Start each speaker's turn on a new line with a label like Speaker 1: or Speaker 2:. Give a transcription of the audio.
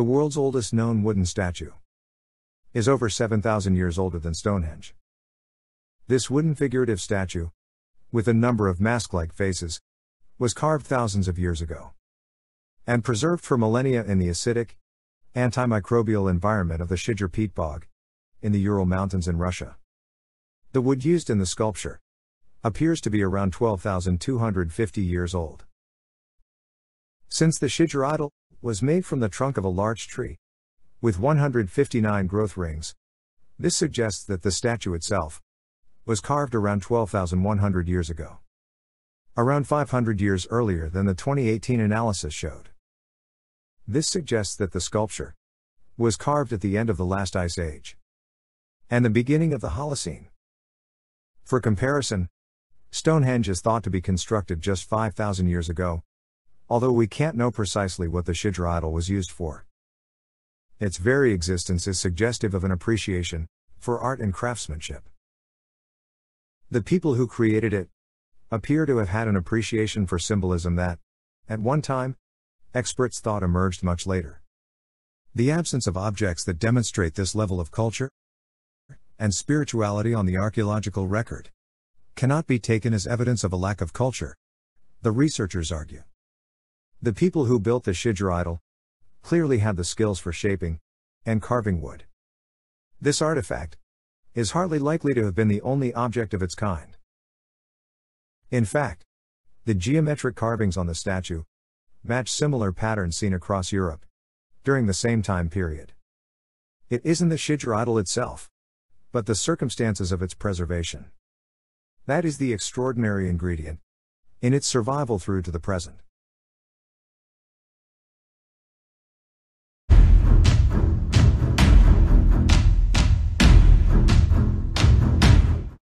Speaker 1: The world's oldest known wooden statue is over 7,000 years older than Stonehenge. This wooden figurative statue, with a number of mask like faces, was carved thousands of years ago and preserved for millennia in the acidic, antimicrobial environment of the Shigir peat bog in the Ural Mountains in Russia. The wood used in the sculpture appears to be around 12,250 years old. Since the Shigir idol was made from the trunk of a larch tree with 159 growth rings, this suggests that the statue itself was carved around 12,100 years ago. Around 500 years earlier than the 2018 analysis showed. This suggests that the sculpture was carved at the end of the last ice age and the beginning of the Holocene. For comparison, Stonehenge is thought to be constructed just 5,000 years ago, although we can't know precisely what the Shigir idol was used for. Its very existence is suggestive of an appreciation for art and craftsmanship. The people who created it appear to have had an appreciation for symbolism that, at one time, experts thought emerged much later. The absence of objects that demonstrate this level of culture and spirituality on the archaeological record cannot be taken as evidence of a lack of culture, the researchers argue. The people who built the Shigir idol clearly had the skills for shaping and carving wood. This artifact is hardly likely to have been the only object of its kind. In fact, the geometric carvings on the statue match similar patterns seen across Europe during the same time period. It isn't the Shigir idol itself, but the circumstances of its preservation. That is the extraordinary ingredient in its survival through to the present.